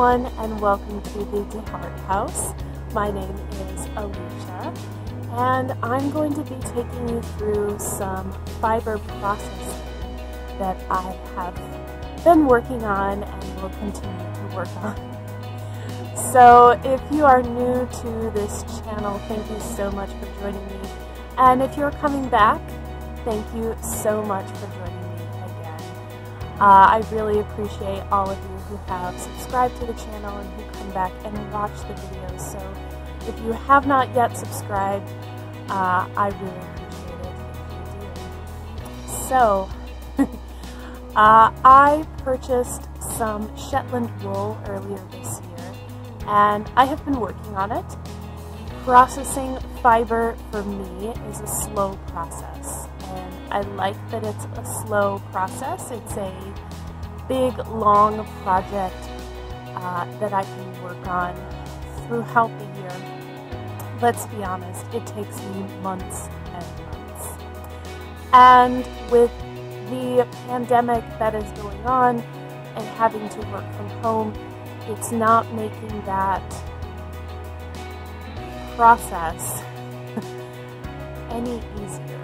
everyone, and welcome to the DeHart House. My name is Alicia, and I'm going to be taking you through some fiber processing that I have been working on and will continue to work on. So if you are new to this channel, thank you so much for joining me. And if you're coming back, thank you so much for joining me again. Uh, I really appreciate all of you who have subscribed to the channel and who come back and watch the videos. So if you have not yet subscribed, uh, I really appreciate it if you do. So, uh, I purchased some Shetland wool earlier this year, and I have been working on it. Processing fiber for me is a slow process, and I like that it's a slow process. It's a big, long project uh, that I can work on throughout the year. Let's be honest, it takes me months and months. And with the pandemic that is going on and having to work from home, it's not making that process any easier.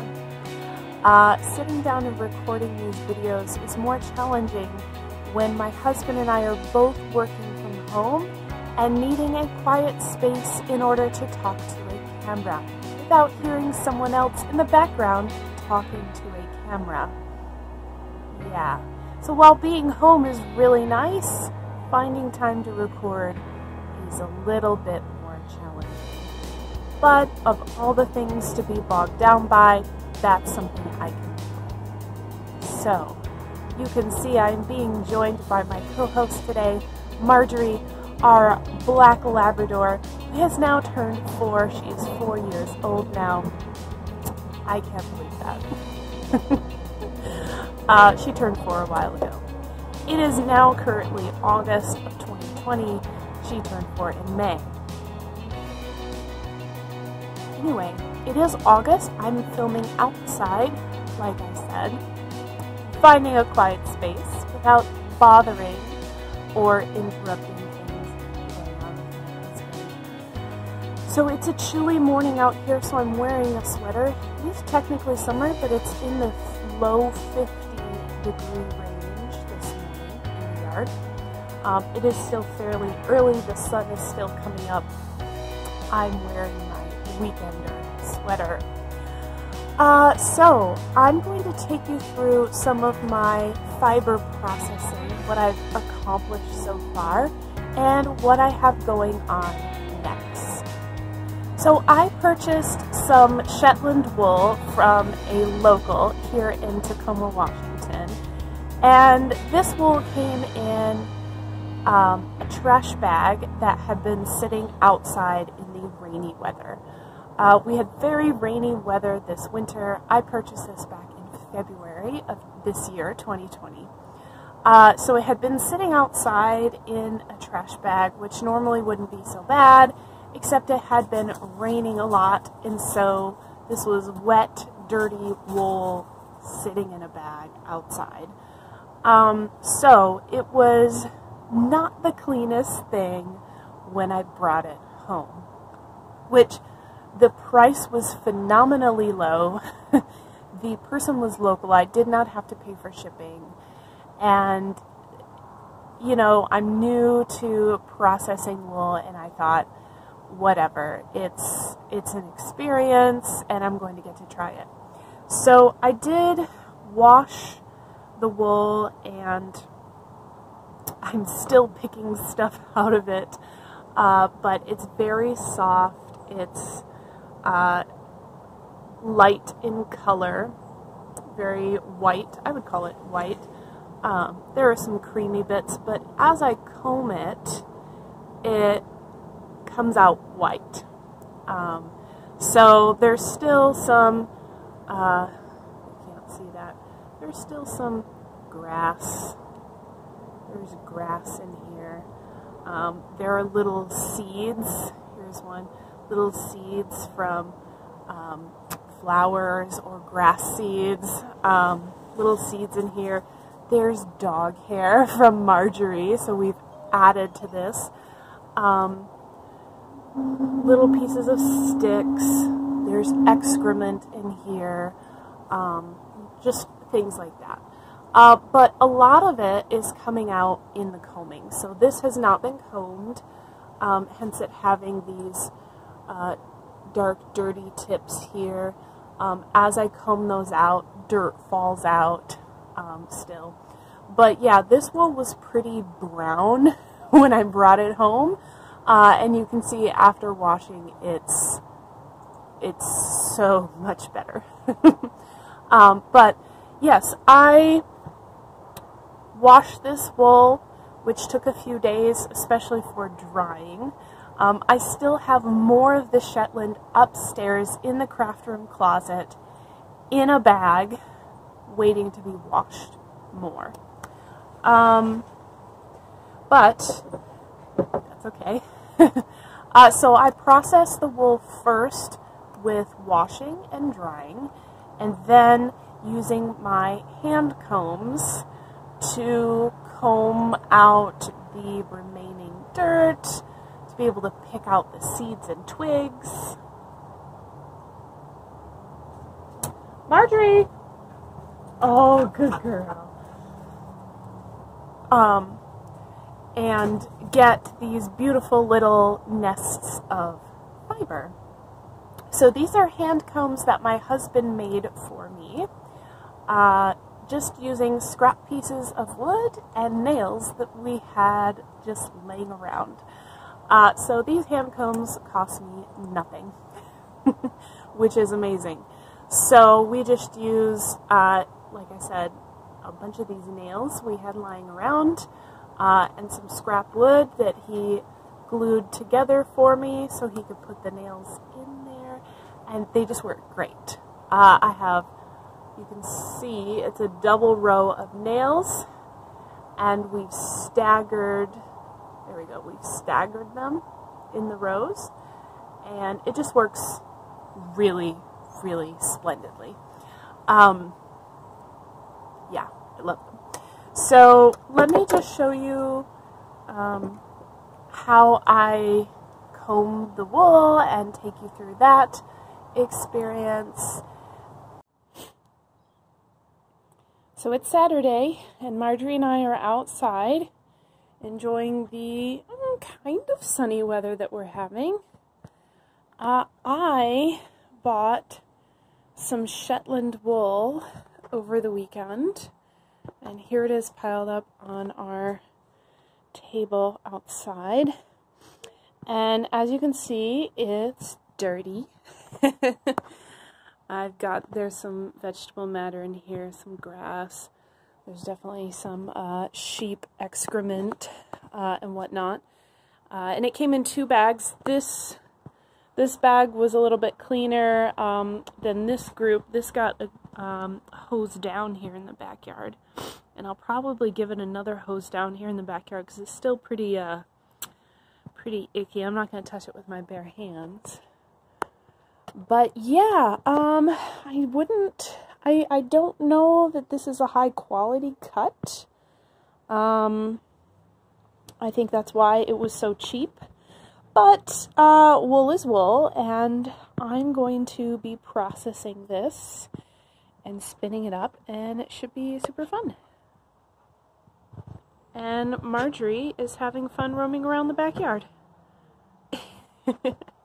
Uh, sitting down and recording these videos is more challenging when my husband and I are both working from home and needing a quiet space in order to talk to a camera without hearing someone else in the background talking to a camera. Yeah. So while being home is really nice, finding time to record is a little bit more challenging. But of all the things to be bogged down by, that's something I can do. So, you can see I'm being joined by my co-host today, Marjorie, our black Labrador, who has now turned four. She is four years old now. I can't believe that. uh, she turned four a while ago. It is now currently August of 2020. She turned four in May. Anyway, it is August. I'm filming outside, like I said, finding a quiet space without bothering or interrupting things. So it's a chilly morning out here, so I'm wearing a sweater. It is technically summer, but it's in the low 50 degree range this morning in the yard. Um, it is still fairly early. The sun is still coming up. I'm wearing my weekender sweater. Uh, so, I'm going to take you through some of my fiber processing, what I've accomplished so far, and what I have going on next. So I purchased some Shetland wool from a local here in Tacoma, Washington, and this wool came in um, a trash bag that had been sitting outside in the rainy weather. Uh, we had very rainy weather this winter. I purchased this back in February of this year, 2020. Uh, so it had been sitting outside in a trash bag, which normally wouldn't be so bad, except it had been raining a lot, and so this was wet, dirty wool sitting in a bag outside. Um, so it was not the cleanest thing when I brought it home, which the price was phenomenally low. the person was local. I did not have to pay for shipping. And, you know, I'm new to processing wool and I thought, whatever, it's, it's an experience and I'm going to get to try it. So I did wash the wool and I'm still picking stuff out of it. Uh, but it's very soft. It's uh, light in color, very white. I would call it white. Um, there are some creamy bits, but as I comb it, it comes out white. Um, so there's still some, uh, you can't see that, there's still some grass. There's grass in here. Um, there are little seeds. Here's one little seeds from um, flowers or grass seeds, um, little seeds in here. There's dog hair from Marjorie, so we've added to this. Um, little pieces of sticks. There's excrement in here. Um, just things like that. Uh, but a lot of it is coming out in the combing. So this has not been combed, um, hence it having these uh, dark, dirty tips here. Um, as I comb those out, dirt falls out um, still. But yeah, this wool was pretty brown when I brought it home. Uh, and you can see after washing, it's it's so much better. um, but yes, I washed this wool, which took a few days, especially for drying. Um, I still have more of the Shetland upstairs in the craft room closet in a bag waiting to be washed more. Um, but that's okay. uh, so I process the wool first with washing and drying and then using my hand combs to comb out the remaining dirt, to be able to pick out the seeds and twigs. Marjorie! Oh, good girl. Um, and get these beautiful little nests of fiber. So these are hand combs that my husband made for me. Uh, just using scrap pieces of wood and nails that we had just laying around. Uh, so these hand combs cost me nothing, which is amazing. So we just use, uh, like I said, a bunch of these nails we had lying around uh, and some scrap wood that he glued together for me so he could put the nails in there and they just work great. Uh, I have you can see it's a double row of nails and we've staggered, we've staggered them in the rows and it just works really, really splendidly. Um, yeah, I love them. So let me just show you um, how I comb the wool and take you through that experience. So it's Saturday, and Marjorie and I are outside enjoying the um, kind of sunny weather that we're having. Uh, I bought some Shetland wool over the weekend, and here it is piled up on our table outside. And as you can see, it's dirty. I've got, there's some vegetable matter in here, some grass. There's definitely some uh, sheep excrement uh, and whatnot. Uh, and it came in two bags. This this bag was a little bit cleaner um, than this group. This got a um, hose down here in the backyard. And I'll probably give it another hose down here in the backyard because it's still pretty, uh, pretty icky. I'm not going to touch it with my bare hands but yeah, um, I wouldn't, I, I don't know that this is a high quality cut. Um, I think that's why it was so cheap. But uh, wool is wool, and I'm going to be processing this and spinning it up, and it should be super fun. And Marjorie is having fun roaming around the backyard.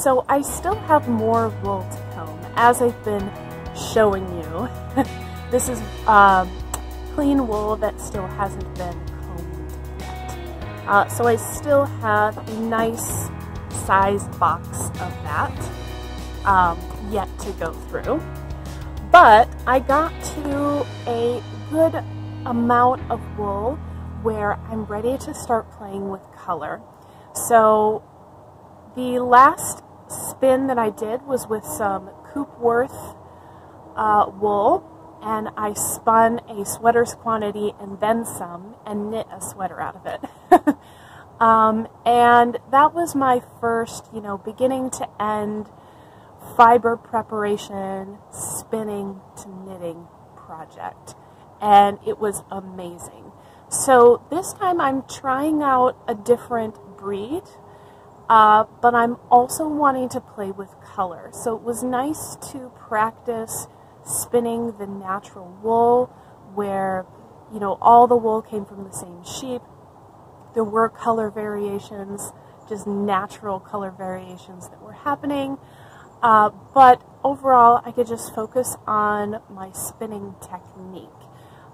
So I still have more wool to comb, as I've been showing you. this is um, clean wool that still hasn't been combed yet. Uh, so I still have a nice size box of that um, yet to go through. But I got to a good amount of wool where I'm ready to start playing with color. So the last spin that I did was with some Coopworth uh, wool and I spun a sweater's quantity and then some and knit a sweater out of it. um, and that was my first, you know, beginning to end fiber preparation, spinning to knitting project. And it was amazing. So this time I'm trying out a different breed, uh, but I'm also wanting to play with color. So it was nice to practice spinning the natural wool where, you know, all the wool came from the same sheep. There were color variations, just natural color variations that were happening. Uh, but overall, I could just focus on my spinning technique.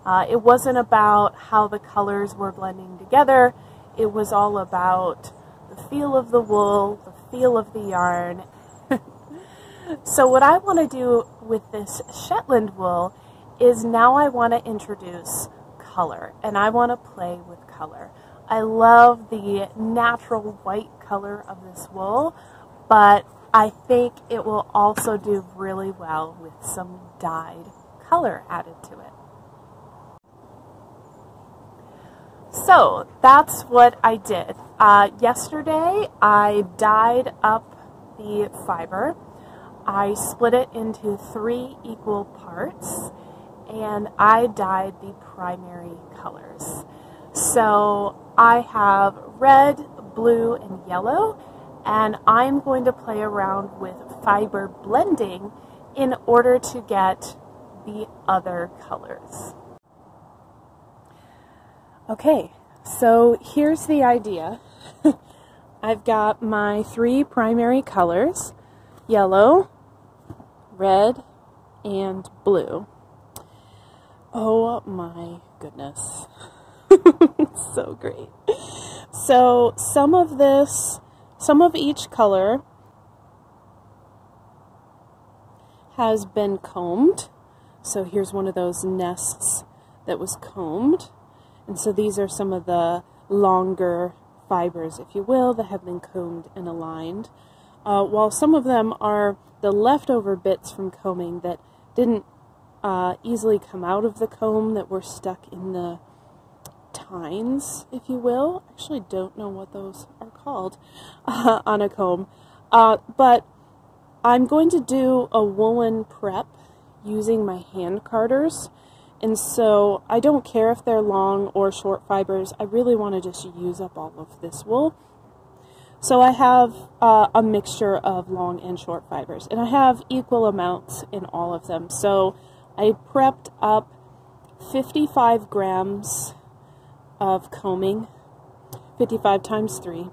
Uh, it wasn't about how the colors were blending together. It was all about the feel of the wool, the feel of the yarn. so what I want to do with this Shetland wool is now I want to introduce color and I want to play with color. I love the natural white color of this wool, but I think it will also do really well with some dyed color added to it. So that's what I did. Uh, yesterday I dyed up the fiber. I split it into three equal parts and I dyed the primary colors. So I have red, blue, and yellow and I'm going to play around with fiber blending in order to get the other colors. Okay, so here's the idea. I've got my three primary colors, yellow, red, and blue. Oh my goodness. so great. So some of this some of each color has been combed. So here's one of those nests that was combed. And so these are some of the longer fibers, if you will, that have been combed and aligned. Uh, while some of them are the leftover bits from combing that didn't uh, easily come out of the comb that were stuck in the tines, if you will. Actually, don't know what those are called uh, on a comb. Uh, but I'm going to do a woolen prep using my hand carders. And so I don't care if they're long or short fibers. I really want to just use up all of this wool. So I have uh, a mixture of long and short fibers. And I have equal amounts in all of them. So I prepped up 55 grams of combing, 55 times 3,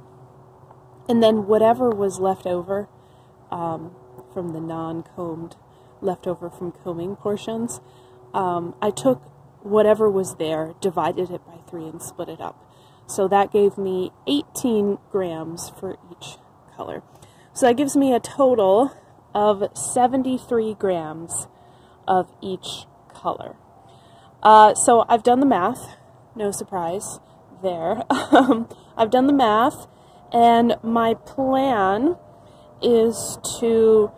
and then whatever was left over um, from the non-combed, leftover from combing portions, um, I took whatever was there, divided it by 3, and split it up. So that gave me 18 grams for each color. So that gives me a total of 73 grams of each color. Uh, so I've done the math no surprise there. Um, I've done the math, and my plan is to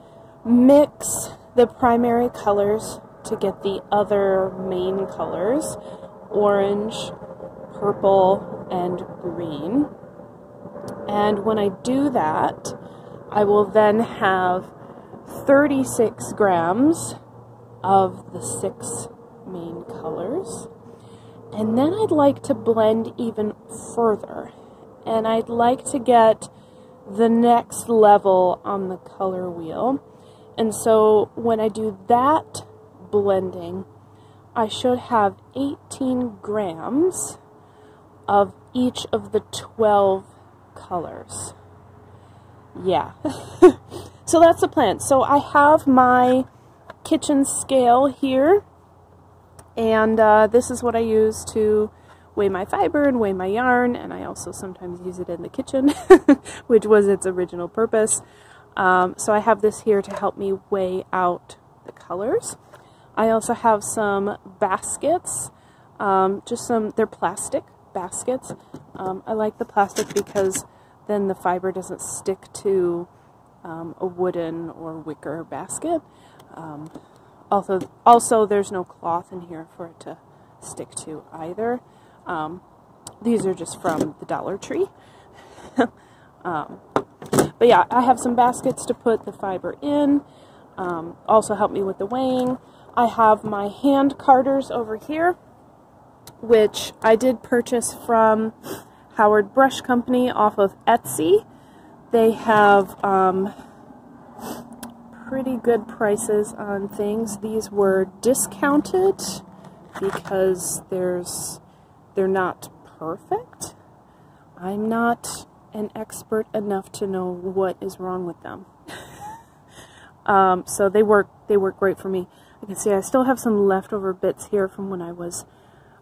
mix the primary colors to get the other main colors, orange, purple, and green. And when I do that, I will then have 36 grams of the six main colors. And then I'd like to blend even further. And I'd like to get the next level on the color wheel. And so when I do that blending, I should have 18 grams of each of the 12 colors. yeah. so that's the plan. So I have my kitchen scale here, and uh, this is what I use to weigh my fiber and weigh my yarn, and I also sometimes use it in the kitchen, which was its original purpose. Um, so I have this here to help me weigh out the colors. I also have some baskets, um, just some, they're plastic baskets. Um, I like the plastic because then the fiber doesn't stick to um, a wooden or wicker basket. Um, also, also, there's no cloth in here for it to stick to either. Um, these are just from the Dollar Tree. um, but yeah, I have some baskets to put the fiber in. Um, also help me with the weighing. I have my hand carders over here, which I did purchase from Howard Brush Company off of Etsy. They have um, pretty good prices on things. These were discounted because there's they're not perfect. I'm not an expert enough to know what is wrong with them. um, so they work they work great for me. You can see I still have some leftover bits here from when I was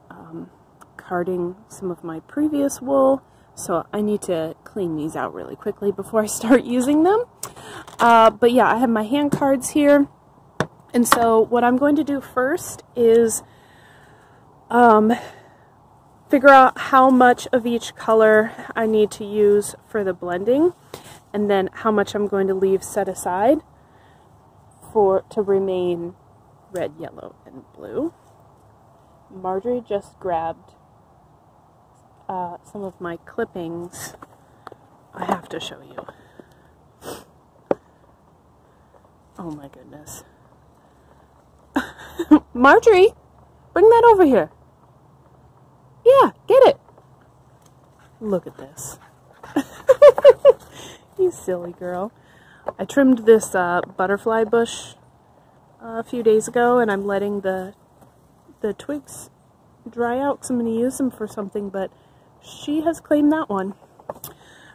um, carding some of my previous wool. So I need to clean these out really quickly before I start using them. Uh, but yeah, I have my hand cards here. And so what I'm going to do first is um, figure out how much of each color I need to use for the blending and then how much I'm going to leave set aside for to remain red, yellow, and blue. Marjorie just grabbed uh, some of my clippings. I have to show you. Oh my goodness. Marjorie, bring that over here. Yeah, get it. Look at this. you silly girl. I trimmed this uh, butterfly bush a few days ago and I'm letting the the twigs dry out because I'm going to use them for something, but she has claimed that one.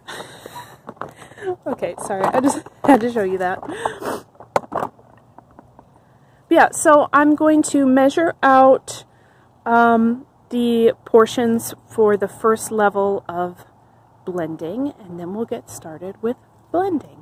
okay, sorry, I just had to show you that. yeah, so I'm going to measure out um, the portions for the first level of blending, and then we'll get started with blending.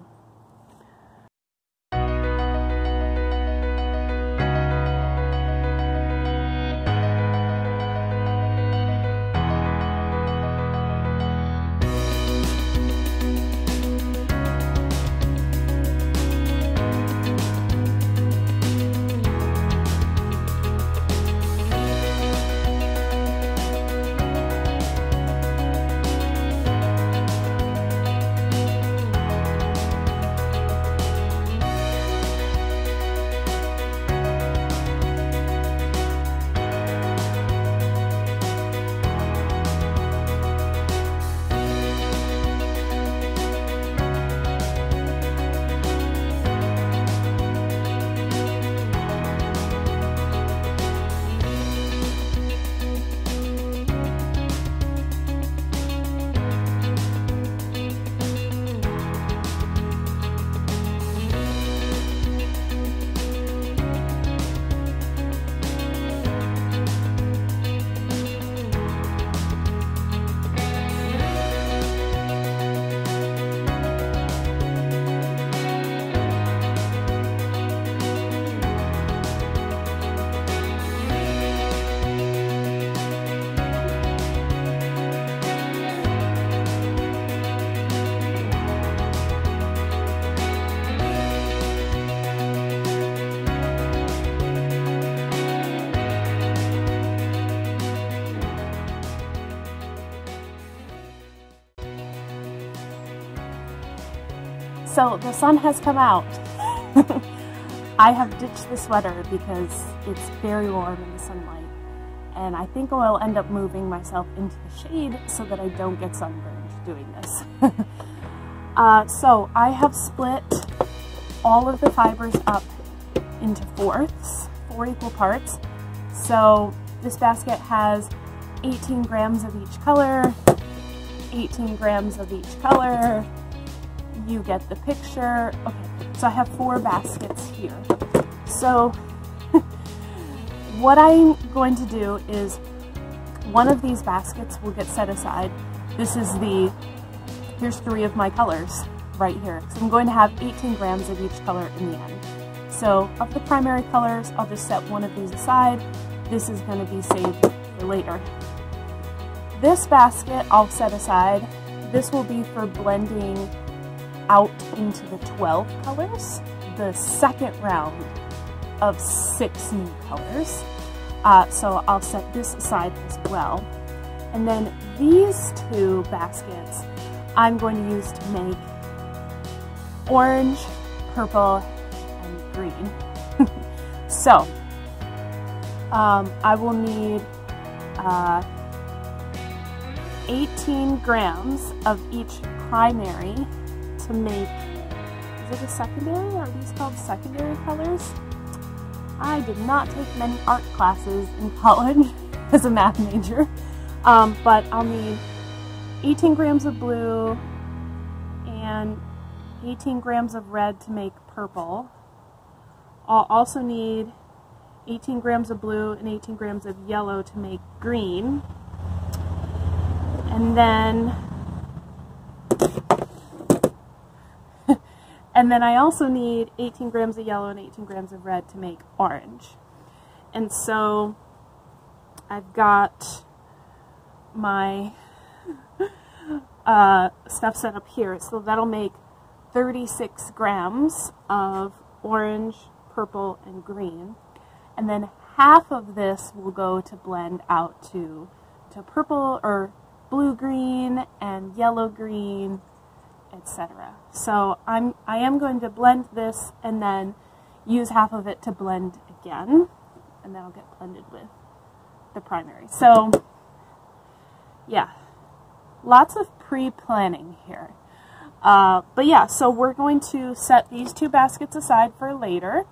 So the sun has come out. I have ditched the sweater because it's very warm in the sunlight. And I think I'll end up moving myself into the shade so that I don't get sunburned doing this. uh, so I have split all of the fibers up into fourths, four equal parts. So this basket has 18 grams of each color, 18 grams of each color, you get the picture. Okay, so I have four baskets here. So what I'm going to do is one of these baskets will get set aside. This is the, here's three of my colors right here. So I'm going to have 18 grams of each color in the end. So of the primary colors, I'll just set one of these aside. This is going to be saved for later. This basket I'll set aside. This will be for blending out into the 12 colors, the second round of six new colors. Uh, so I'll set this aside as well. And then these two baskets I'm going to use to make orange, purple, and green. so um, I will need uh, 18 grams of each primary to make, is it a secondary? Are these called secondary colors? I did not take many art classes in college as a math major, um, but I'll need 18 grams of blue and 18 grams of red to make purple. I'll also need 18 grams of blue and 18 grams of yellow to make green. And then And then I also need 18 grams of yellow and 18 grams of red to make orange. And so I've got my uh, stuff set up here. So that'll make 36 grams of orange, purple, and green. And then half of this will go to blend out to, to purple or blue-green and yellow-green etc. So I'm, I am going to blend this and then use half of it to blend again, and then I'll get blended with the primary. So yeah, lots of pre-planning here. Uh, but yeah, so we're going to set these two baskets aside for later,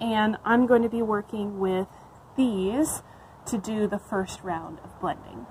and I'm going to be working with these to do the first round of blending.